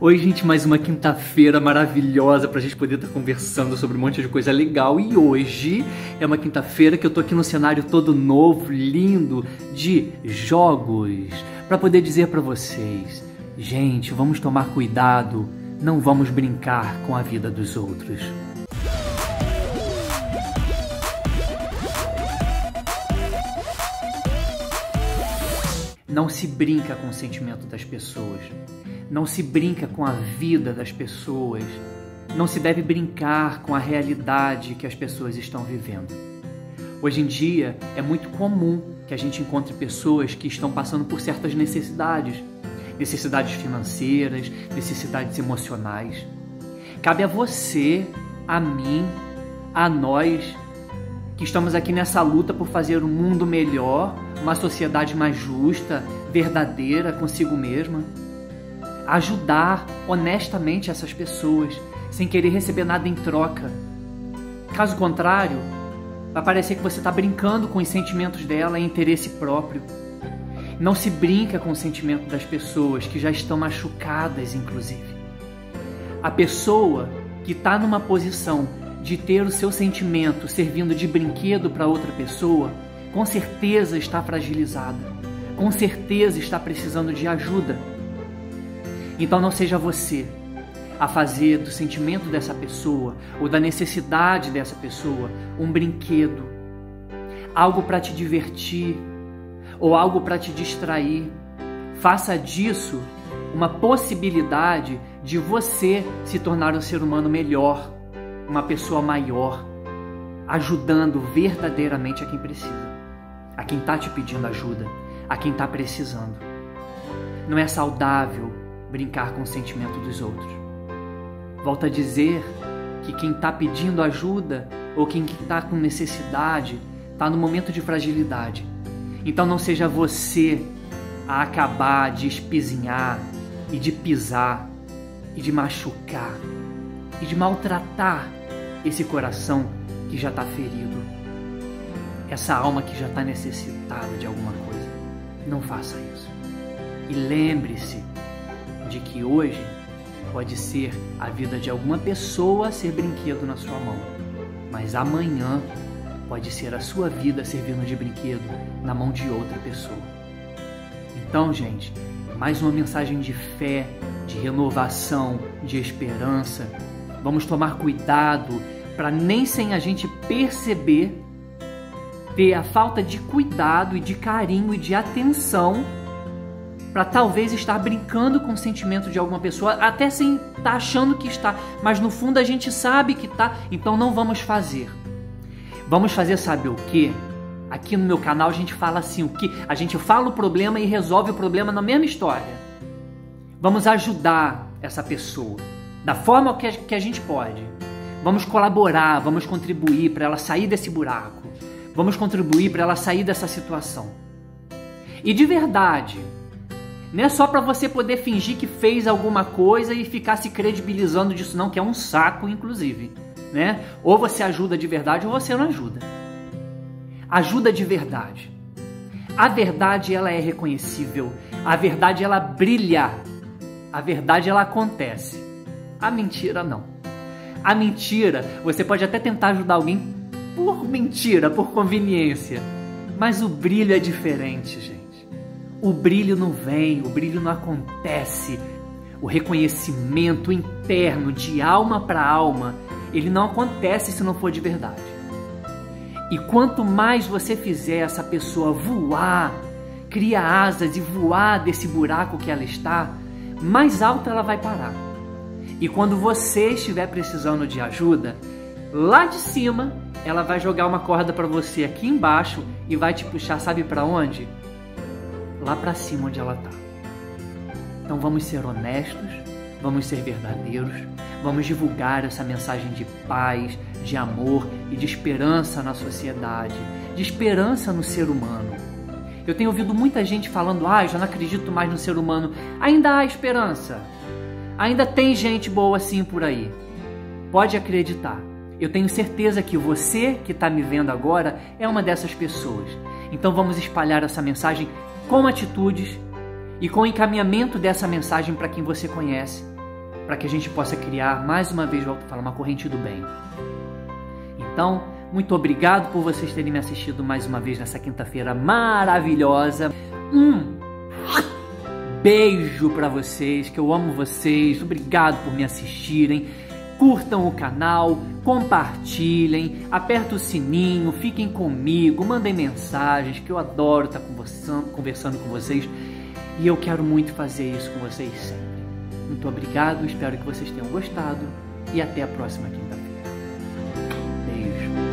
Oi, gente, mais uma quinta-feira maravilhosa pra gente poder estar tá conversando sobre um monte de coisa legal. E hoje é uma quinta-feira que eu tô aqui no cenário todo novo, lindo, de jogos, para poder dizer para vocês: gente, vamos tomar cuidado, não vamos brincar com a vida dos outros. Não se brinca com o sentimento das pessoas. Não se brinca com a vida das pessoas. Não se deve brincar com a realidade que as pessoas estão vivendo. Hoje em dia é muito comum que a gente encontre pessoas que estão passando por certas necessidades, necessidades financeiras, necessidades emocionais. Cabe a você, a mim, a nós que estamos aqui nessa luta por fazer um mundo melhor, uma sociedade mais justa, verdadeira consigo mesma ajudar honestamente essas pessoas, sem querer receber nada em troca. Caso contrário, vai parecer que você está brincando com os sentimentos dela em interesse próprio. Não se brinca com o sentimento das pessoas que já estão machucadas, inclusive. A pessoa que está numa posição de ter o seu sentimento servindo de brinquedo para outra pessoa, com certeza está fragilizada, com certeza está precisando de ajuda então não seja você a fazer do sentimento dessa pessoa ou da necessidade dessa pessoa um brinquedo, algo para te divertir ou algo para te distrair. Faça disso uma possibilidade de você se tornar um ser humano melhor, uma pessoa maior, ajudando verdadeiramente a quem precisa, a quem está te pedindo ajuda, a quem está precisando. Não é saudável brincar com o sentimento dos outros. Volto a dizer que quem está pedindo ajuda ou quem está com necessidade está no momento de fragilidade. Então não seja você a acabar de espizinhar e de pisar e de machucar e de maltratar esse coração que já está ferido, essa alma que já está necessitada de alguma coisa. Não faça isso. E lembre-se de que hoje pode ser a vida de alguma pessoa ser brinquedo na sua mão, mas amanhã pode ser a sua vida servindo de brinquedo na mão de outra pessoa. Então, gente, mais uma mensagem de fé, de renovação, de esperança. Vamos tomar cuidado para nem sem a gente perceber ter a falta de cuidado e de carinho e de atenção para talvez estar brincando com o sentimento de alguma pessoa, até sem estar tá achando que está, mas no fundo a gente sabe que está, então não vamos fazer. Vamos fazer, sabe o que? Aqui no meu canal a gente fala assim, o que? A gente fala o problema e resolve o problema na mesma história. Vamos ajudar essa pessoa da forma que a, que a gente pode. Vamos colaborar, vamos contribuir para ela sair desse buraco. Vamos contribuir para ela sair dessa situação. E de verdade, não é só para você poder fingir que fez alguma coisa e ficar se credibilizando disso, não, que é um saco, inclusive. Né? Ou você ajuda de verdade ou você não ajuda. Ajuda de verdade. A verdade ela é reconhecível. A verdade ela brilha. A verdade ela acontece. A mentira não. A mentira, você pode até tentar ajudar alguém por mentira, por conveniência, mas o brilho é diferente, gente. O brilho não vem, o brilho não acontece. O reconhecimento interno de alma para alma, ele não acontece se não for de verdade. E quanto mais você fizer essa pessoa voar, criar asas e voar desse buraco que ela está, mais alta ela vai parar. E quando você estiver precisando de ajuda, lá de cima, ela vai jogar uma corda para você aqui embaixo e vai te puxar, sabe para onde? Lá para cima onde ela está. Então vamos ser honestos, vamos ser verdadeiros, vamos divulgar essa mensagem de paz, de amor e de esperança na sociedade, de esperança no ser humano. Eu tenho ouvido muita gente falando: ah, já não acredito mais no ser humano. Ainda há esperança. Ainda tem gente boa assim por aí. Pode acreditar. Eu tenho certeza que você que está me vendo agora é uma dessas pessoas. Então vamos espalhar essa mensagem com atitudes e com encaminhamento dessa mensagem para quem você conhece, para que a gente possa criar, mais uma vez, volto a falar, uma corrente do bem. Então, muito obrigado por vocês terem me assistido mais uma vez nessa quinta-feira maravilhosa. Um beijo para vocês, que eu amo vocês. Obrigado por me assistirem. Curtam o canal, compartilhem, apertem o sininho, fiquem comigo, mandem mensagens, que eu adoro estar conversando, conversando com vocês e eu quero muito fazer isso com vocês sempre. Muito obrigado, espero que vocês tenham gostado e até a próxima quinta-feira. Beijo.